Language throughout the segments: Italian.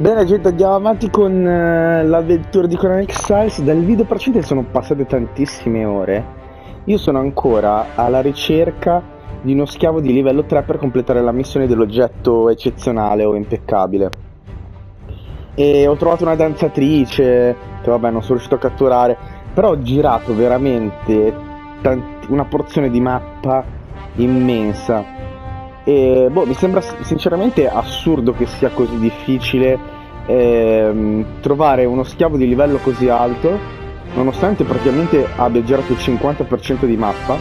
Bene gente andiamo avanti con uh, l'avventura di Conan Exiles. Dal video precedente sono passate tantissime ore. Io sono ancora alla ricerca di uno schiavo di livello 3 per completare la missione dell'oggetto eccezionale o impeccabile. E ho trovato una danzatrice che vabbè non sono riuscito a catturare Però ho girato veramente una porzione di mappa immensa e boh, mi sembra sinceramente assurdo che sia così difficile ehm, trovare uno schiavo di livello così alto, nonostante praticamente abbia girato il 50% di mappa.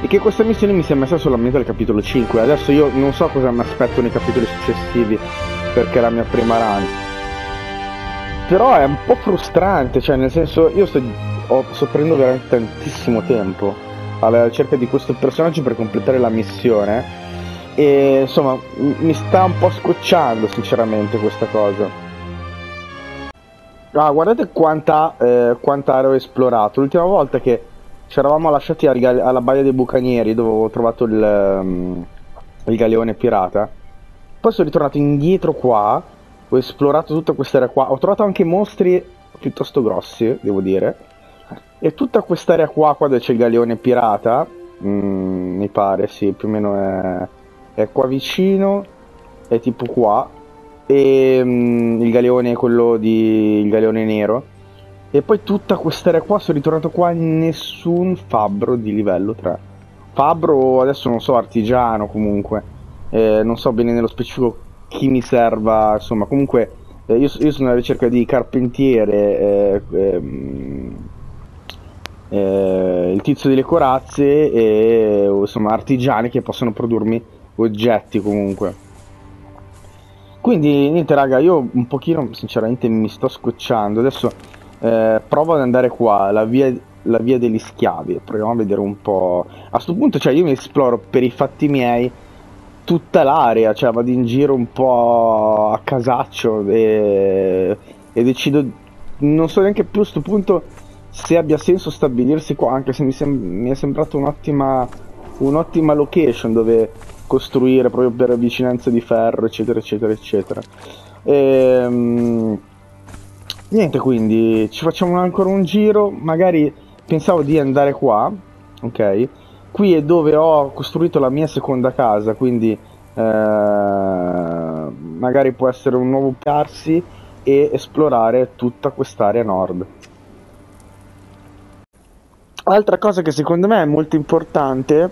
E che questa missione mi sia messa solamente al capitolo 5. Adesso io non so cosa mi aspetto nei capitoli successivi, perché è la mia prima run. Però è un po' frustrante, cioè nel senso io sto, oh, sto prendendo veramente tantissimo tempo alla ricerca di questo personaggio per completare la missione. E insomma mi sta un po' scocciando sinceramente questa cosa. Ah guardate quanta, eh, quanta area ho esplorato. L'ultima volta che ci eravamo lasciati alla baia dei bucanieri dove ho trovato il, um, il galeone pirata. Poi sono ritornato indietro qua ho esplorato tutta quest'area qua. Ho trovato anche mostri piuttosto grossi devo dire e tutta quest'area qua, qua dove c'è il galeone pirata, mm, mi pare, sì, più o meno è, è qua vicino, è tipo qua, e mm, il galeone è quello di... il galeone nero. E poi tutta quest'area qua, sono ritornato qua, nessun fabbro di livello 3. Fabbro, adesso non so, artigiano comunque, eh, non so bene nello specifico chi mi serva, insomma, comunque eh, io, io, sono alla ricerca di carpentiere, eh, ehm, eh, il tizio delle corazze e insomma artigiani che possono produrmi oggetti comunque. Quindi niente raga io un pochino sinceramente mi sto scocciando. Adesso eh, provo ad andare qua la via, la via degli schiavi proviamo a vedere un po' a questo punto cioè io mi esploro per i fatti miei tutta l'area cioè vado in giro un po' a casaccio e, e decido non so neanche più a questo punto se abbia senso stabilirsi qua, anche se mi, sem- mi è sembrato un'ottima, un'ottima location dove costruire proprio per vicinanza di ferro, eccetera, eccetera, eccetera. E, ehm, niente, quindi ci facciamo ancora un giro. Magari pensavo di andare qua, ok? Qui è dove ho costruito la mia seconda casa, quindi eh, magari può essere un nuovo piarsi e esplorare tutta quest'area nord. Altra cosa che secondo me è molto importante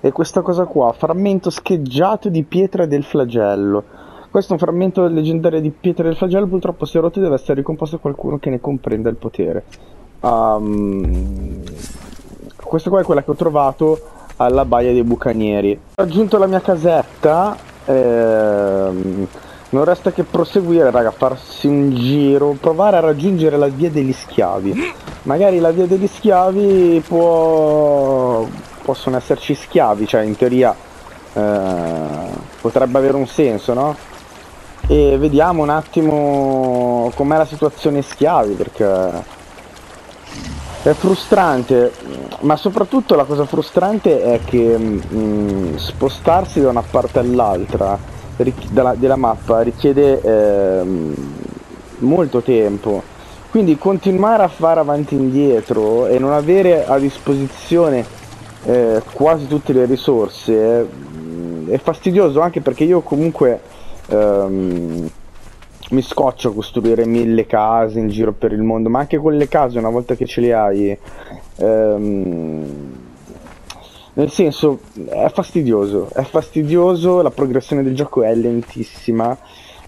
è questa cosa qua, frammento scheggiato di pietra del flagello. Questo è un frammento leggendario di pietra del flagello, purtroppo si è rotto deve essere ricomposto a qualcuno che ne comprenda il potere. Um, questa qua è quella che ho trovato alla baia dei bucanieri. Ho raggiunto la mia casetta, ehm, non resta che proseguire, raga, farsi un giro, provare a raggiungere la via degli schiavi. Magari la via degli schiavi può... possono esserci schiavi, cioè in teoria eh, potrebbe avere un senso, no? E vediamo un attimo com'è la situazione schiavi, perché è frustrante, ma soprattutto la cosa frustrante è che mh, mm, spostarsi da una parte all'altra della, della, mappa richiede eh, molto tempo. Quindi continuare a fare avanti e indietro e non avere a disposizione eh, quasi tutte le risorse mh, è fastidioso anche perché io comunque ehm, mi scoccio a costruire mille case in giro per il mondo, ma anche quelle case una volta che ce le hai ehm, nel senso, è fastidioso, è fastidioso, la progressione del gioco è lentissima,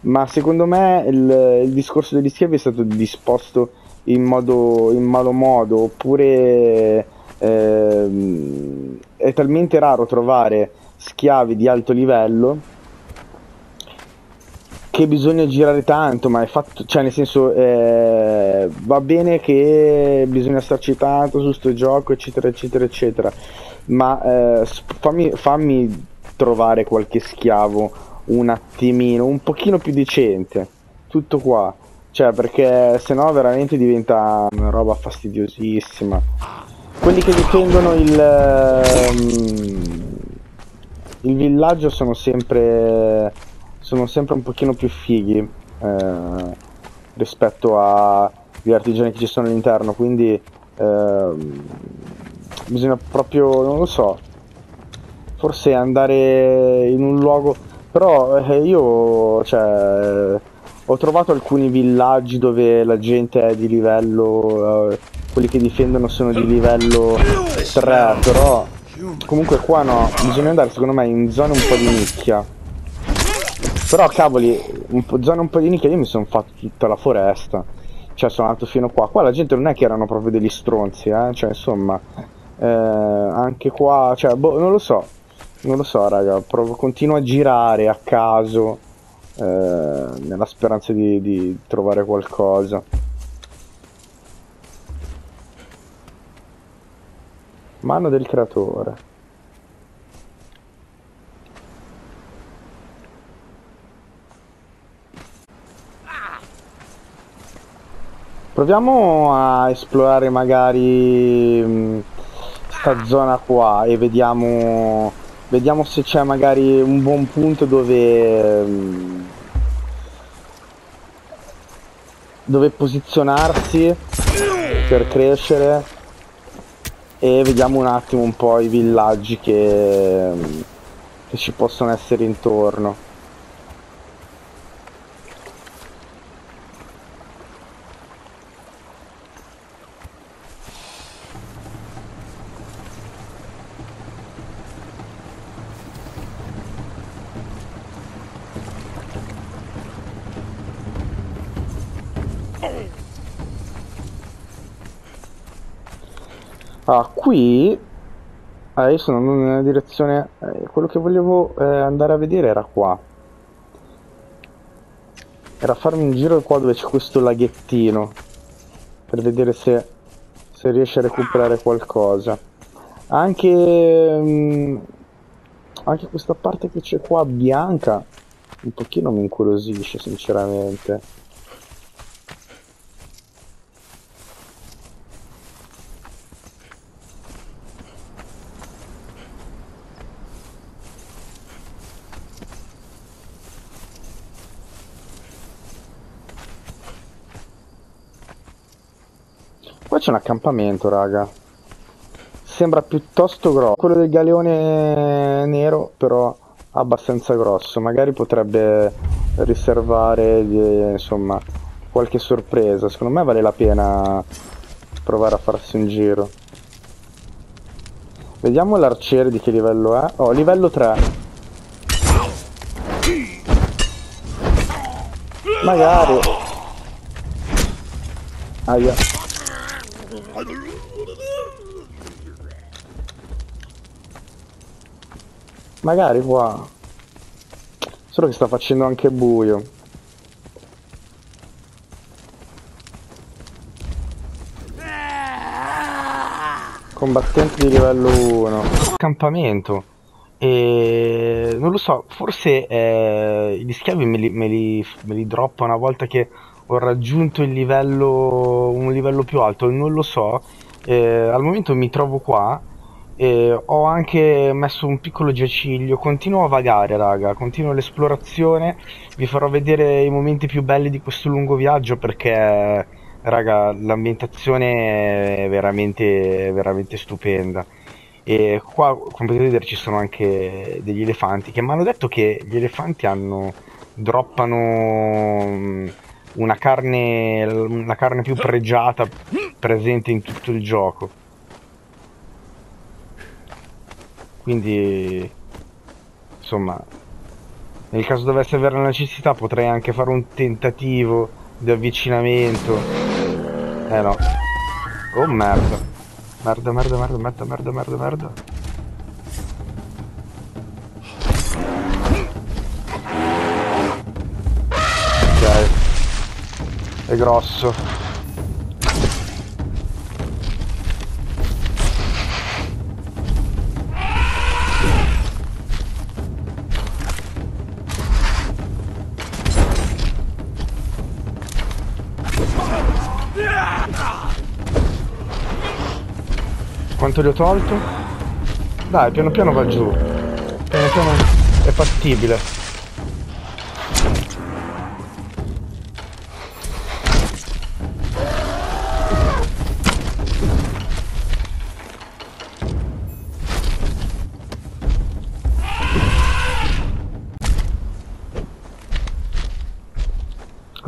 ma secondo me il, il discorso degli schiavi è stato disposto in, modo, in malo modo, oppure eh, è talmente raro trovare schiavi di alto livello che bisogna girare tanto, ma è fatto, cioè nel senso eh, va bene che bisogna starci tanto su sto gioco, eccetera, eccetera, eccetera ma eh, fammi, fammi trovare qualche schiavo un attimino, un pochino più decente. Tutto qua. Cioè, perché sennò veramente diventa una roba fastidiosissima. Quelli che difendono il, um, il villaggio sono sempre, sono sempre un pochino più fighi eh, rispetto agli artigiani che ci sono all'interno, quindi eh, bisogna proprio, non lo so, forse andare in un luogo, però eh, io, cioè, ho trovato alcuni villaggi dove la gente è di livello, eh, quelli che difendono sono di livello 3, però comunque qua no, bisogna andare secondo me in zone un po' di nicchia. Però cavoli, un po', zona un po' di nicchia io mi sono fatto tutta la foresta. Cioè sono andato fino qua. Qua la gente non è che erano proprio degli stronzi, eh. Cioè insomma, eh, anche qua, cioè, boh, non lo so. Non lo so, raga. Provo, continuo a girare a caso. Eh, nella speranza di, di trovare qualcosa. Mano del creatore. Proviamo a esplorare magari mh, sta zona qua e vediamo, vediamo se c'è magari un buon punto dove, mh, dove posizionarsi per crescere e vediamo un attimo un po' i villaggi che, che ci possono essere intorno. Ah, qui adesso sono nella direzione eh, quello che volevo eh, andare a vedere era qua. Era farmi un giro qua dove c'è questo laghettino per vedere se, se riesce a recuperare qualcosa. Anche mh, mm, anche questa parte che c'è qua bianca un pochino mi incuriosisce sinceramente c'è un accampamento, raga. Sembra piuttosto grosso. Quello del galeone nero, però abbastanza grosso. Magari potrebbe riservare, insomma, qualche sorpresa. Secondo me vale la pena provare a farsi un giro. Vediamo l'arciere di che livello è. Oh, livello 3. Magari. Aia. Magari qua. Solo che sta facendo anche buio. Combattenti di livello 1. Accampamento. E non lo so, forse eh, gli schiavi me li, me, li, me li droppa una volta che ho raggiunto il livello, un livello più alto, non lo so. Eh, al momento mi trovo qua e ho anche messo un piccolo giaciglio, continuo a vagare raga, continuo l'esplorazione, vi farò vedere i momenti più belli di questo lungo viaggio perché raga l'ambientazione è veramente, veramente stupenda. E qua, come potete vedere, ci sono anche degli elefanti che mi hanno detto che gli elefanti hanno, droppano mm, una carne, una carne più pregiata presente in tutto il gioco. Quindi, insomma, nel caso dovesse avere la necessità potrei anche fare un tentativo di avvicinamento. Eh no. Oh merda. Merda, merda, merda, merda, merda, merda, merda. È grosso. Quanto gli ho tolto? Dai, piano piano va giù. Piano piano è fattibile.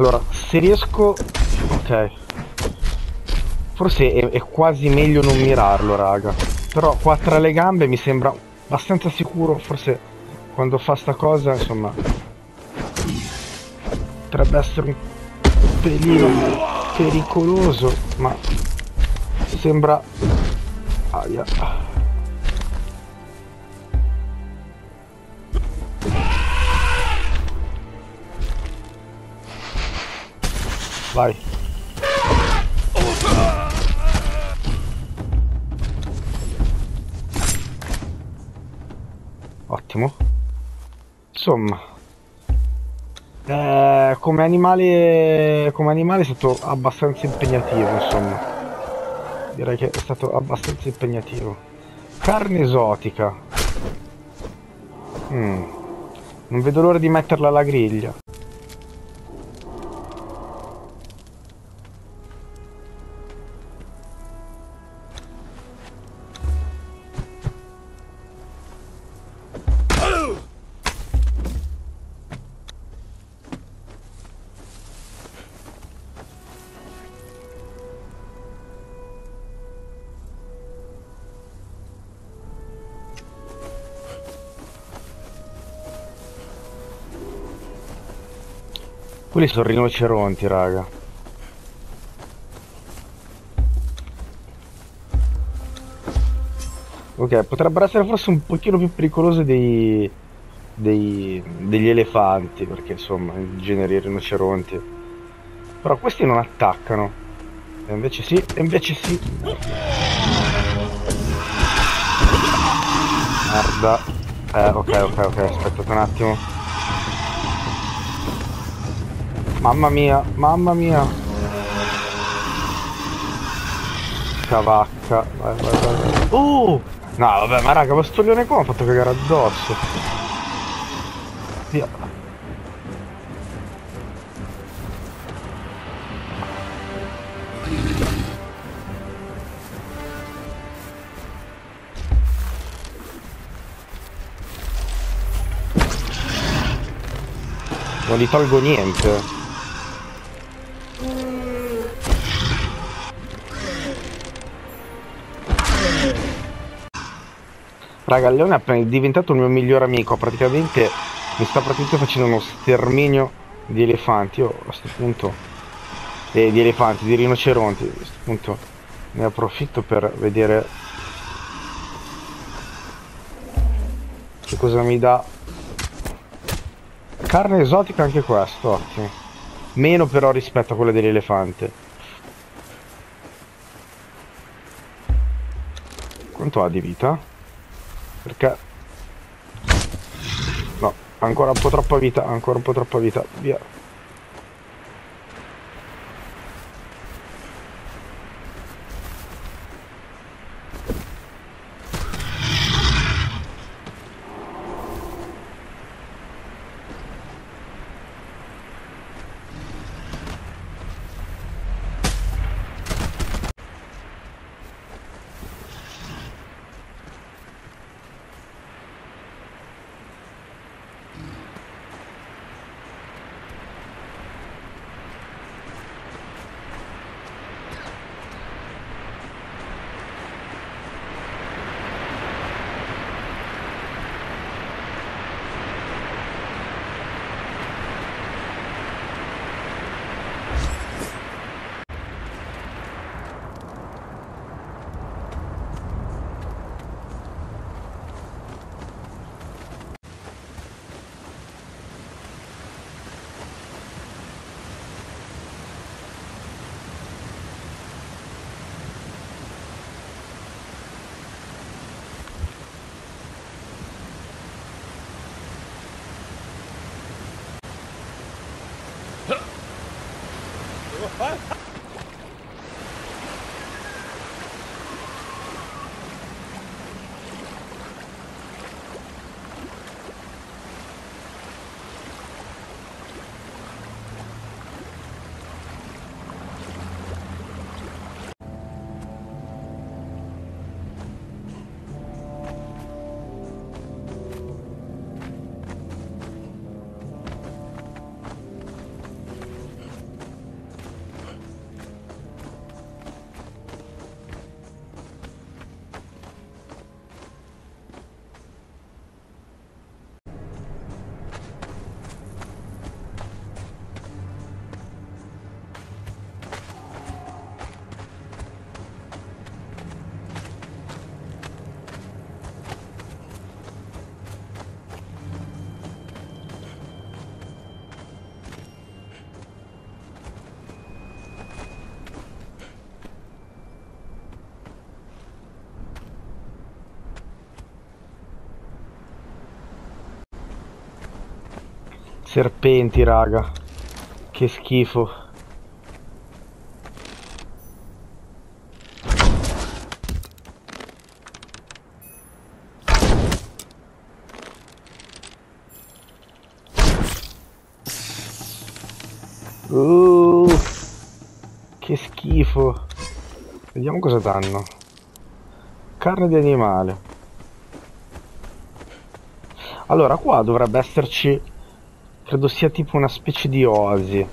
Allora, se riesco... Ok. Forse è, è quasi meglio non mirarlo, raga. Però qua tra le gambe mi sembra abbastanza sicuro, forse quando fa sta cosa, insomma... Potrebbe essere un pelino pericoloso, ma sembra... Aia. Vai. Ottimo. Insomma. Eh, come animale come animale è stato abbastanza impegnativo, insomma. Direi che è stato abbastanza impegnativo. Carne esotica. Mm. Non vedo l'ora di metterla alla griglia. Quelli sono rinoceronti, raga. Ok, potrebbero essere forse un pochino più pericolosi dei, dei, degli elefanti, perché insomma, in genere i rinoceronti. Però questi non attaccano. E invece sì, e invece sì. Merda. Eh, ok, ok, ok, aspettate un attimo. Mamma mia, mamma mia. Cavacca. Vai, vai, vai. vai. Uh! No, vabbè, ma raga, questo leone qua mi ha fatto cagare addosso. Via. Non gli tolgo niente. Raga, leone è diventato il mio migliore amico, praticamente mi sta praticamente facendo uno sterminio di elefanti. Io a questo punto... Eh, di elefanti, di rinoceronti, a questo punto ne approfitto per vedere che cosa mi dà. Carne esotica anche questo, ottimo. Meno però rispetto a quella dell'elefante. Quanto ha di vita? Perché? No, ancora un po' troppa vita, ancora un po' troppa vita, via. Serpenti, raga. Che schifo. Uh, che schifo. Vediamo cosa danno. Carne di animale. Allora, qua dovrebbe esserci Credo sia tipo una specie di oasi.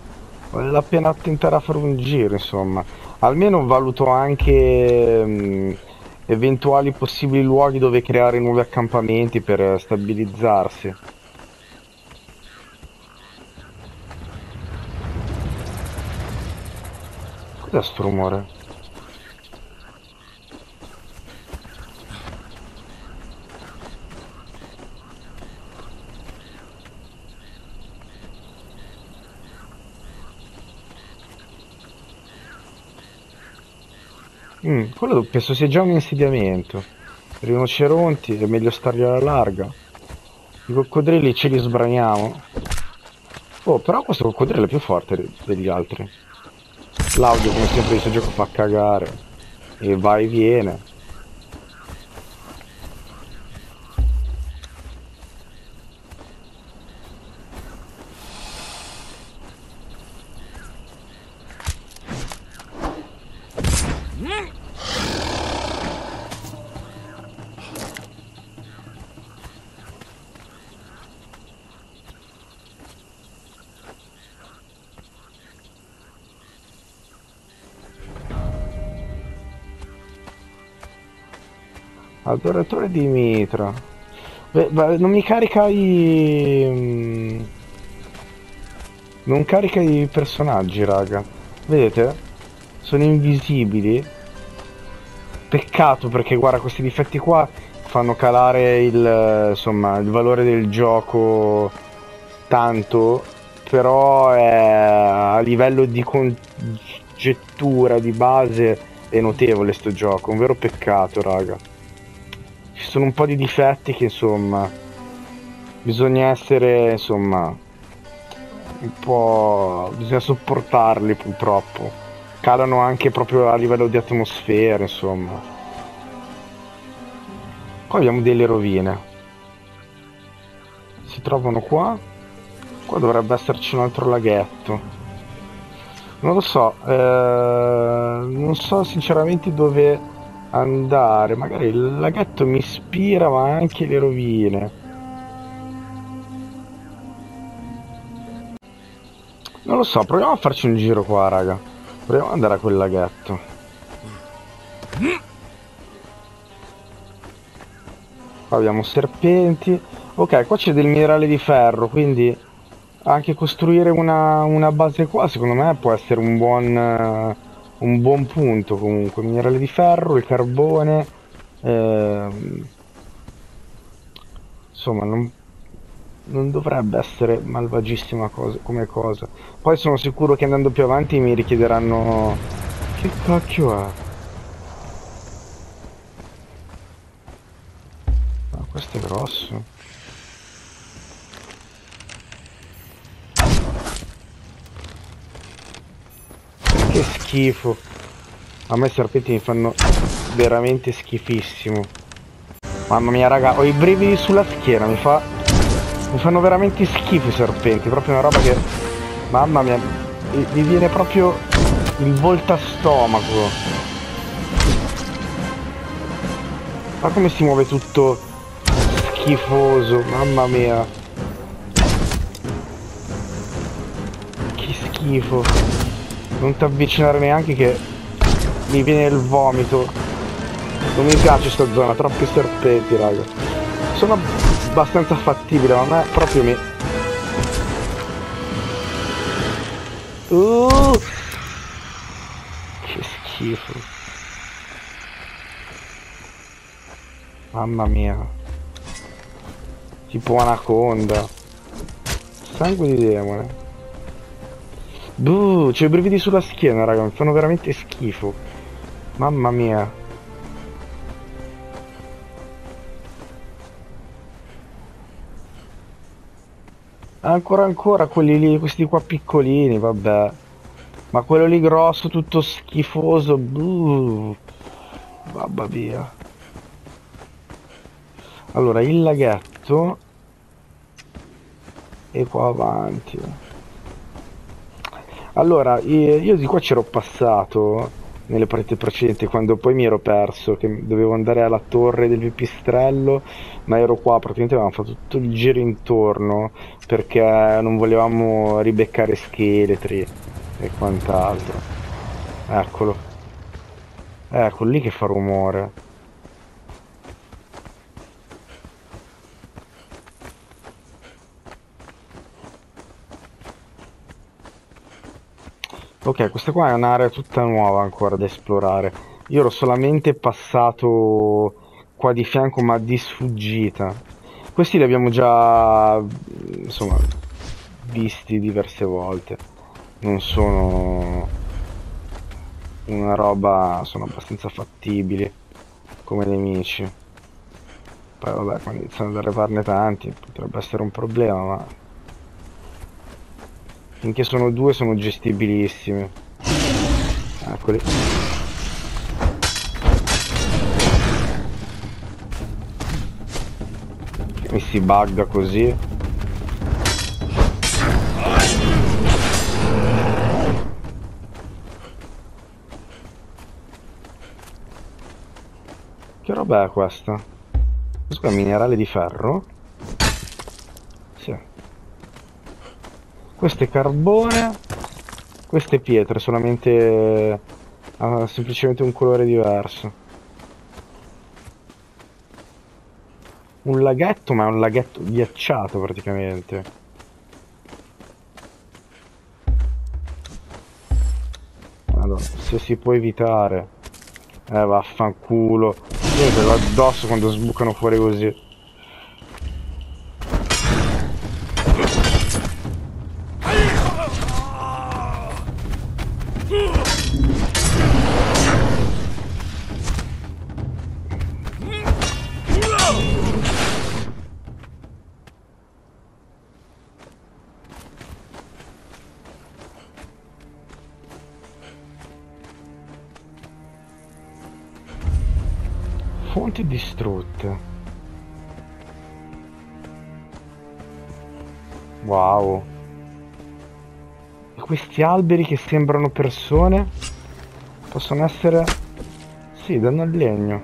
Vale la pena tentare a fare un giro, insomma. Almeno valuto anche mh, mm, eventuali possibili luoghi dove creare nuovi accampamenti per stabilizzarsi. Cos'è sto rumore? Mm, quello penso sia già un insediamento. Rinoceronti è meglio stargli alla larga. I coccodrilli ce li sbraniamo. Oh, però questo coccodrillo è più forte degli altri. L'audio come sempre questo gioco fa cagare. E va e viene. Adoratore di mitra. Beh, non mi carica i... Mm, non carica i personaggi, raga. Vedete? Sono invisibili. Peccato perché, guarda, questi difetti qua fanno calare il, insomma, il valore del gioco tanto, però è, a livello di congettura, di base, è notevole sto gioco. Un vero peccato, raga ci sono un po' di difetti che insomma bisogna essere insomma un po' bisogna sopportarli purtroppo. Calano anche proprio a livello di atmosfera insomma. Qua abbiamo delle rovine. Si trovano qua. Qua dovrebbe esserci un altro laghetto. Non lo so eh, non so sinceramente dove andare. Magari il laghetto mi ispira ma anche le rovine. Non lo so proviamo a farci un giro qua raga. Proviamo ad andare a quel laghetto. Qua abbiamo serpenti. Ok qua c'è del minerale di ferro quindi anche costruire una, una base qua secondo me può essere un buon un buon punto comunque. Minerale di ferro il carbone ehm, insomma non, non, dovrebbe essere malvagissima cosa, come cosa. Poi sono sicuro che andando più avanti mi richiederanno che cacchio è? Ah, questo è grosso Che schifo. A me i serpenti mi fanno veramente schifissimo. Mamma mia raga, ho i brividi sulla schiena, mi fa... Mi fanno veramente schifo i serpenti, proprio una roba che... Mamma mia, mi viene proprio il volta stomaco. Ma come si muove tutto schifoso, mamma mia. Che schifo. Non ti avvicinare neanche che mi viene il vomito. Non mi piace sta zona, troppi serpenti, raga. Sono abbastanza fattibile, ma a me proprio mi... Uh! Che schifo. Mamma mia. Tipo anaconda. Sangue di demone. Buh, c'ho i brividi sulla schiena, raga, mi fanno veramente schifo. Mamma mia. Ancora ancora quelli lì, questi qua piccolini, vabbè. Ma quello lì grosso, tutto schifoso, buh. Babba via. Allora, il laghetto e qua avanti. Allora, io di qua c'ero passato nelle partite precedenti quando poi mi ero perso che dovevo andare alla torre del pipistrello ma ero qua praticamente avevamo fatto tutto il giro intorno perché non volevamo ribeccare scheletri e quant'altro. Eccolo. Eccolo lì che fa rumore Ok, questa qua è un'area tutta nuova ancora da esplorare. Io ero solamente passato qua di fianco ma di sfuggita. Questi li abbiamo già, insomma, visti diverse volte. Non sono una roba, sono abbastanza fattibili come nemici. Poi vabbè, quando iniziano ad arrivarne tanti potrebbe essere un problema, ma Finché sono due sono gestibilissimi. Eccoli. Mi si bugga così. Che roba è questa? Questo è minerale di ferro? Sì. Questo è carbone, queste pietre, solamente ha semplicemente un colore diverso. Un laghetto, ma è un laghetto ghiacciato praticamente. Allora, se si può evitare. Eh, vaffanculo. Io te lo addosso quando sbucano fuori così. Questi alberi che sembrano persone possono essere... Sì, danno il legno.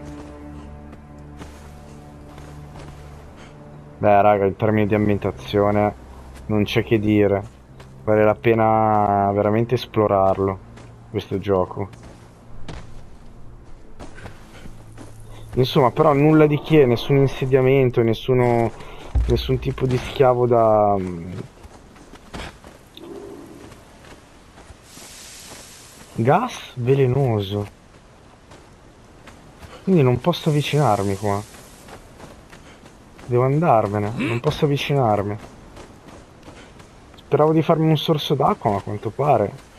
Beh, raga, in termini di ambientazione non c'è che dire. Vale la pena veramente esplorarlo, questo gioco. Insomma, però nulla di che, nessun insediamento, nessuno, nessun tipo di schiavo da... gas velenoso. Quindi non posso avvicinarmi qua. Devo andarmene, non posso avvicinarmi. Speravo di farmi un sorso d'acqua, ma a quanto pare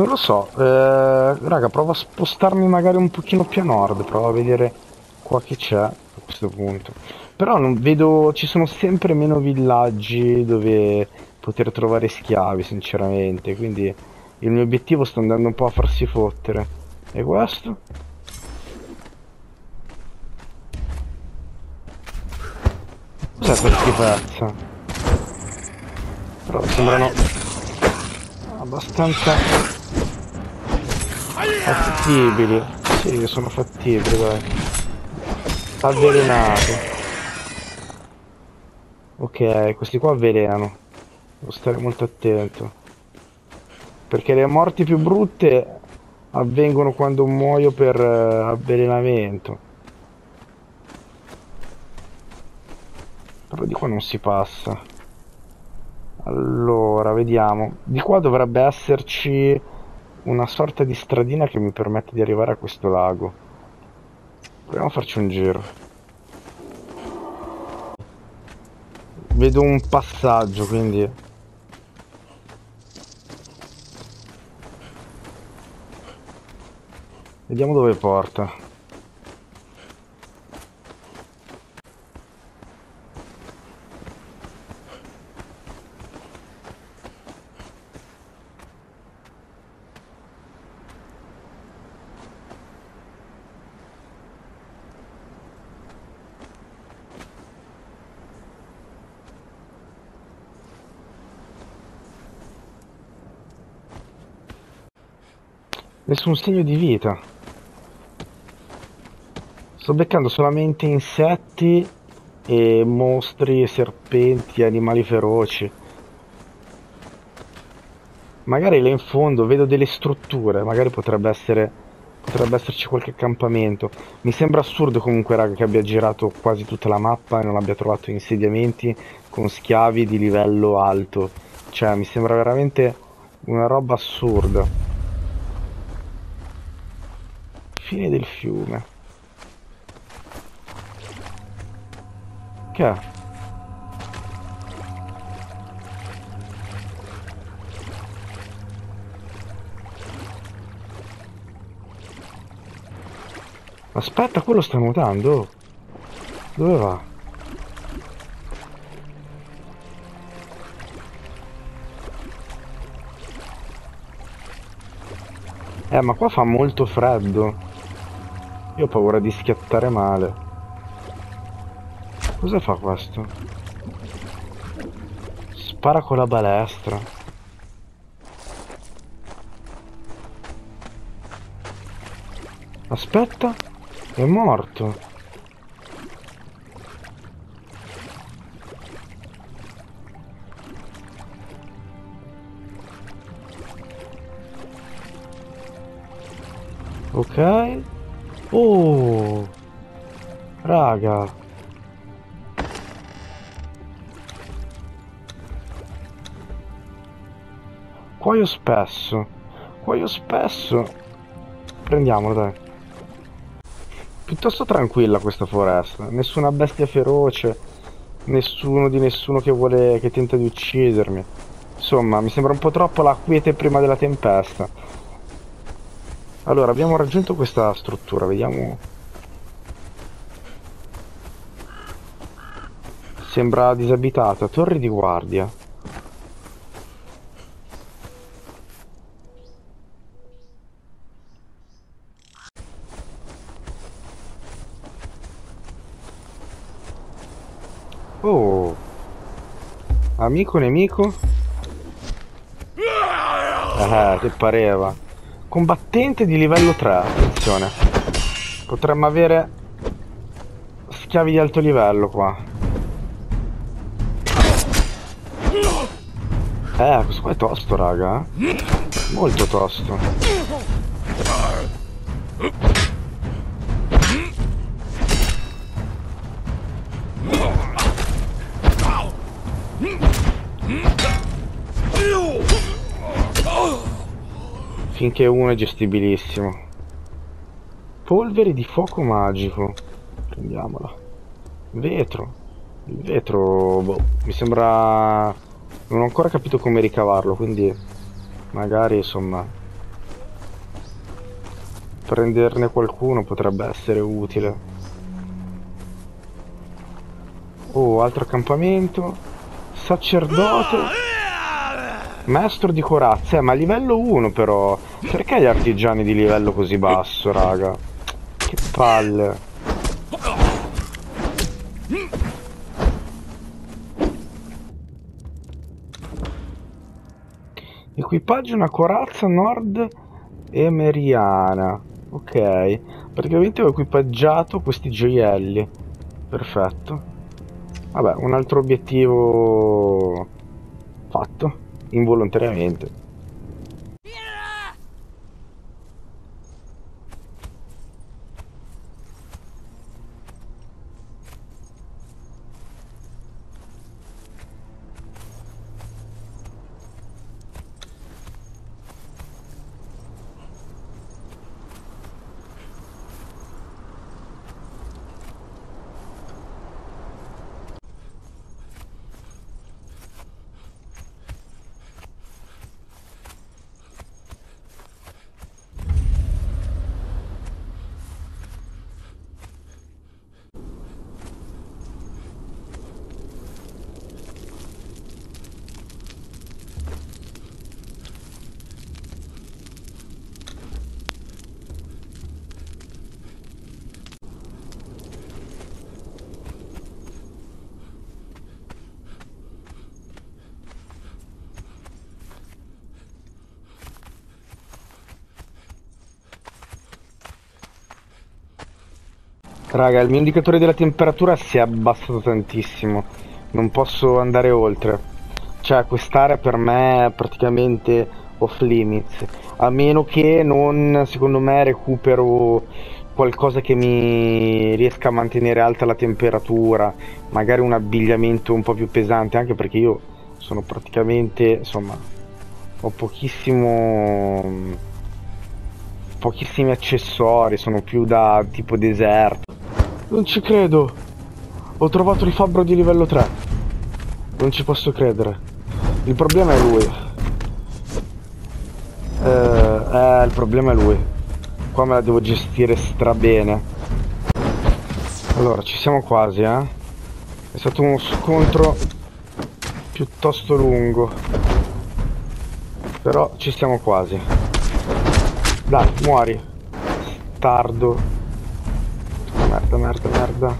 Non lo so, eh, raga, provo a spostarmi magari un pochino più a nord, provo a vedere qua che c'è a questo punto. Però non vedo, ci sono sempre meno villaggi dove poter trovare schiavi, sinceramente, quindi il mio obiettivo sta andando un po' a farsi fottere. E questo? Cos'è questa schifezza? Però sembrano abbastanza Fattibili. Sì, sono fattibili, dai. Avvelenato. Ok, questi qua avvelenano. Devo stare molto attento. Perché le morti più brutte avvengono quando muoio per uh, avvelenamento. Però di qua non si passa. Allora, vediamo. Di qua dovrebbe esserci una sorta di stradina che mi permette di arrivare a questo lago. Proviamo a farci un giro. Vedo un passaggio, quindi... Vediamo dove porta. Nessun segno di vita. Sto beccando solamente insetti e mostri, serpenti, animali feroci. Magari là in fondo vedo delle strutture, magari potrebbe essere potrebbe esserci qualche accampamento. Mi sembra assurdo comunque, raga, che abbia girato quasi tutta la mappa e non abbia trovato insediamenti con schiavi di livello alto. Cioè, mi sembra veramente una roba assurda. Fine del fiume. Che? Aspetta, quello sta nuotando. Dove va? Eh, ma qua fa molto freddo. Io ho paura di schiattare male. Cosa fa questo? Spara con la balestra. Aspetta, è morto. Ok. Oh! Raga! Cuoio spesso. Cuoio spesso. Prendiamolo, dai. Piuttosto tranquilla questa foresta. Nessuna bestia feroce. Nessuno di nessuno che vuole... che tenta di uccidermi. Insomma, mi sembra un po' troppo la quiete prima della tempesta. Allora, abbiamo raggiunto questa struttura, vediamo... Sembra disabitata, torri di guardia. Oh! Amico nemico? Eh, che pareva. Combattente di livello 3, attenzione. Potremmo avere schiavi di alto livello qua. Eh, questo qua è tosto, raga. Molto tosto. Finché uno è gestibilissimo. Polvere di fuoco magico. Prendiamola. Vetro. Il vetro, boh, mi sembra... Non ho ancora capito come ricavarlo, quindi magari, insomma, prenderne qualcuno potrebbe essere utile. Oh, altro accampamento. Sacerdote. Maestro di corazza, eh, ma livello 1 però. Perché gli artigiani di livello così basso, raga? Che palle. Equipaggio una corazza nord emeriana. Ok. Praticamente ho equipaggiato questi gioielli. Perfetto. Vabbè, un altro obiettivo fatto involontariamente. Raga, il mio indicatore della temperatura si è abbassato tantissimo. Non posso andare oltre. Cioè, quest'area per me è praticamente off limits. A meno che non, secondo me, recupero qualcosa che mi riesca a mantenere alta la temperatura. Magari un abbigliamento un po' più pesante, anche perché io sono praticamente, insomma, ho pochissimo pochissimi accessori, sono più da tipo deserto. Non ci credo. Ho trovato il fabbro di livello 3. Non ci posso credere. Il problema è lui. Eh, eh, il problema è lui. Qua me la devo gestire strabene. Allora, ci siamo quasi, eh. È stato uno scontro piuttosto lungo. Però ci siamo quasi. Dai, muori. Tardo merda, merda, merda.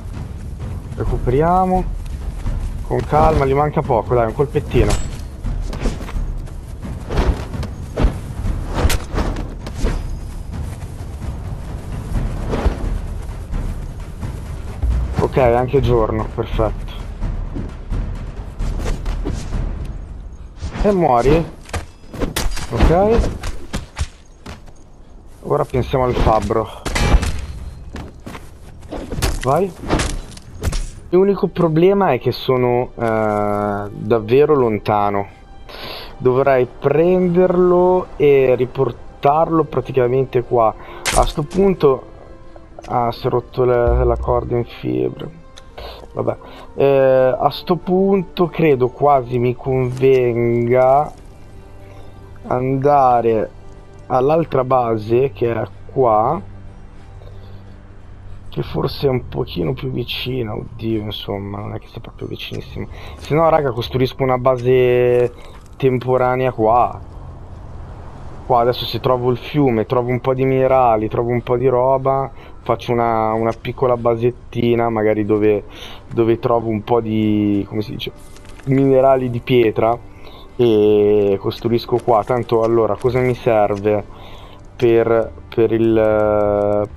Recuperiamo. Con calma, gli manca poco, dai, un colpettino. Ok, anche giorno, perfetto. E muori? Ok. Ora pensiamo al fabbro. Vai. L'unico problema è che sono uh, davvero lontano. Dovrei prenderlo e riportarlo praticamente qua. A sto punto... Ah, si è rotto la, la corda in fibra. Vabbè. Eh, a sto punto credo quasi mi convenga andare all'altra base che è qua che forse è un pochino più vicino, oddio, insomma, non è che sia proprio vicinissimo. Se no, raga, costruisco una base temporanea qua. Qua adesso se trovo il fiume, trovo un po' di minerali, trovo un po' di roba, faccio una, una piccola basettina, magari dove, dove trovo un po' di, come si dice, minerali di pietra e costruisco qua. Tanto allora, cosa mi serve per, per il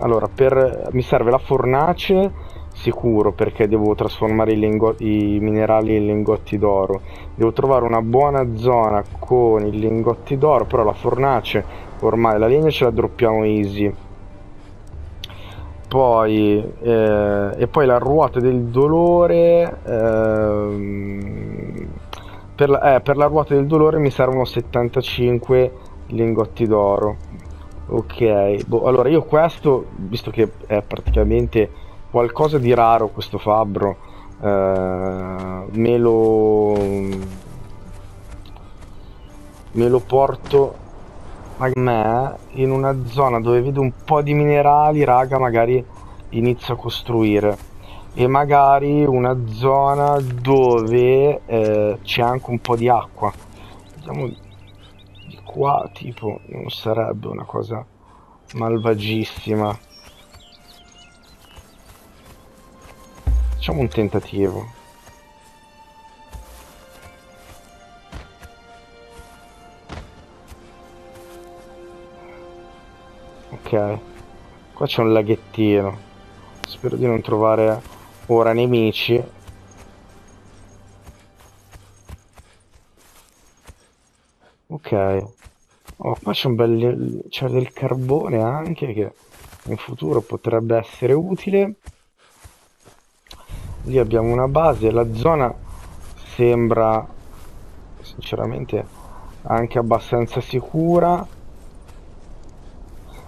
allora, per... mi serve la fornace sicuro perché devo trasformare i, lingo... i minerali in lingotti d'oro. Devo trovare una buona zona con i lingotti d'oro, però la fornace ormai la legna ce la droppiamo easy. Poi, eh, e poi la ruota del dolore. Eh, per, la, eh, per la ruota del dolore mi servono 75 lingotti d'oro Ok, boh, allora io questo, visto che è praticamente qualcosa di raro questo fabbro, eh, me lo... me lo porto a me in una zona dove vedo un po' di minerali, raga, magari inizio a costruire e magari una zona dove eh, c'è anche un po' di acqua. Vediamo qua tipo non sarebbe una cosa malvagissima. Facciamo un tentativo. Ok. Qua c'è un laghettino. Spero di non trovare ora nemici. Ok Oh, qua c'è un bel... c'è del carbone anche che in futuro potrebbe essere utile. Lì abbiamo una base, la zona sembra sinceramente anche abbastanza sicura.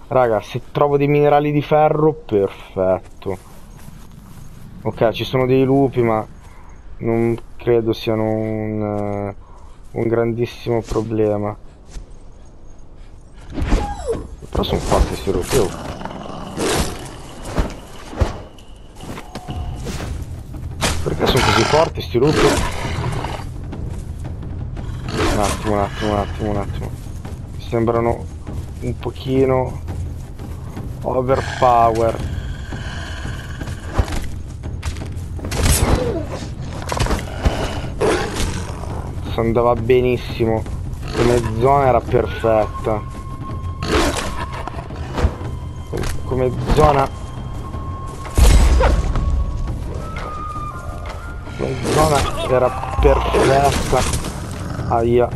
Raga, se trovo dei minerali di ferro, perfetto. Ok, ci sono dei lupi, ma non credo siano un, un grandissimo problema. Però sono forti sti europeo. Perché sono così forti sti europeo? Un attimo, un attimo, un attimo, un attimo. sembrano un pochino overpower. andava benissimo come zona era perfetta come zona. Come zona era perfetta. Aia.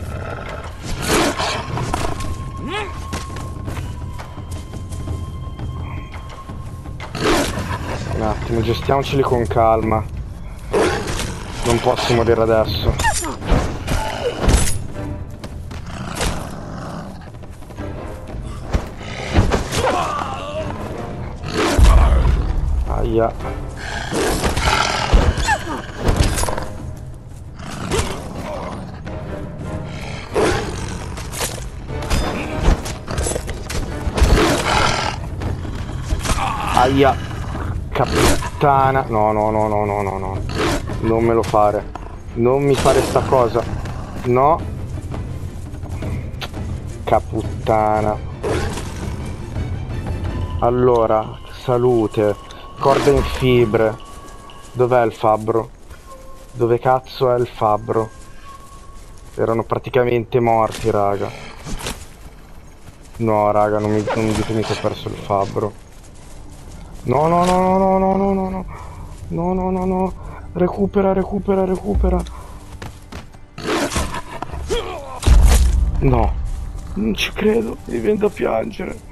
Un attimo gestiamoceli con calma. Non posso morire adesso. Aia. Aia. Capitana. No, no, no, no, no, no, no. Non me lo fare. Non mi fare sta cosa. No. Caputtana. Allora, salute. Corde in fibre. Dov'è il fabbro? Dove cazzo è il fabbro? Erano praticamente morti, raga. No, raga, non mi, non mi ditemi che ho perso il fabbro. No, no, no, no, no, no, no, no. No, no, no, no. Recupera, recupera, recupera. No. Non ci credo. Mi viene da piangere.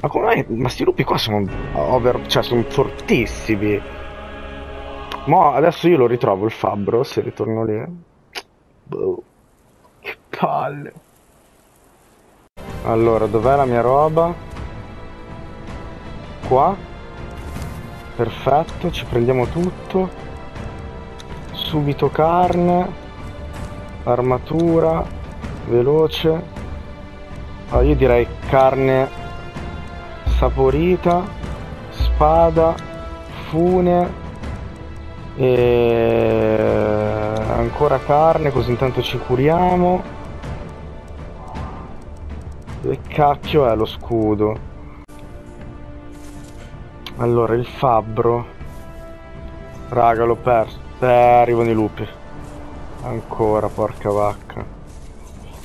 Ma come mai? Ma sti lupi qua sono over... Cioè, sono fortissimi. Ma adesso io lo ritrovo il fabbro, se ritorno lì. Boh. Che palle. Allora, dov'è la mia roba? Qua? perfetto ci prendiamo tutto subito carne armatura veloce allora, io direi carne saporita spada fune e ancora carne così intanto ci curiamo che cacchio è lo scudo allora, il fabbro. Raga, l'ho perso. Eh, arrivano i lupi. Ancora, porca vacca.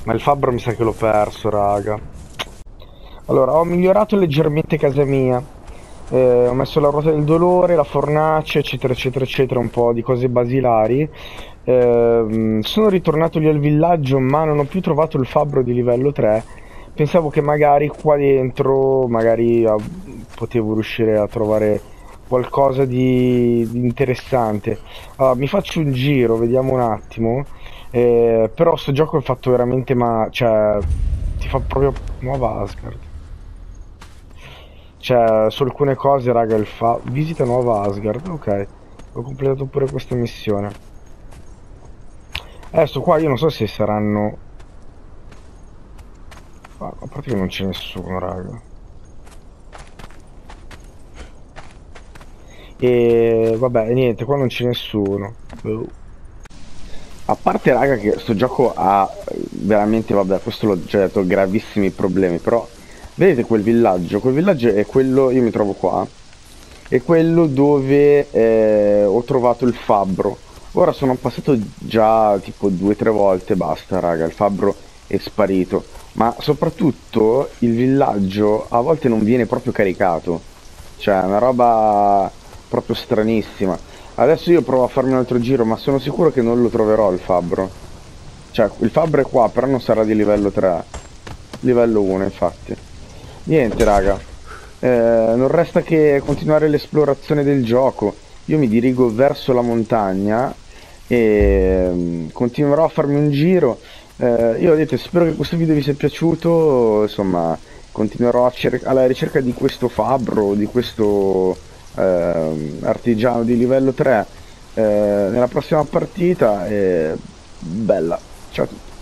Ma il fabbro mi sa che l'ho perso, raga. Allora, ho migliorato leggermente casa mia. Eh, ho messo la ruota del dolore, la fornace, eccetera, eccetera, eccetera, un po' di cose basilari. Eh, sono ritornato lì al villaggio, ma non ho più trovato il fabbro di livello 3. Pensavo che magari qua dentro, magari potevo riuscire a trovare qualcosa di, di interessante. Allora, mi faccio un giro, vediamo un attimo. Eh, però sto gioco è fatto veramente ma... cioè... ti fa proprio nuova Asgard. Cioè, su alcune cose, raga, il fa... Visita nuova Asgard, ok. Ho completato pure questa missione. Adesso qua io non so se saranno... Ah, a parte che non c'è nessuno, raga. E vabbè, niente, qua non c'è nessuno. Boh. A parte raga che sto gioco ha veramente, vabbè, questo l'ho già detto, gravissimi problemi, però vedete quel villaggio? Quel villaggio è quello, io mi trovo qua, è quello dove eh, ho trovato il fabbro. Ora sono passato già tipo due o tre volte, basta raga, il fabbro è sparito. Ma soprattutto il villaggio a volte non viene proprio caricato. Cioè, è una roba proprio stranissima. Adesso io provo a farmi un altro giro, ma sono sicuro che non lo troverò il fabbro. Cioè, il fabbro è qua, però non sarà di livello 3. Livello 1, infatti. Niente, raga. Eh, non resta che continuare l'esplorazione del gioco. Io mi dirigo verso la montagna e mm, continuerò a farmi un giro. Eh, io ho detto, spero che questo video vi sia piaciuto. Insomma, continuerò alla ricerca di questo fabbro, di questo eh, artigiano di livello 3 eh, nella prossima partita e bella ciao a tutti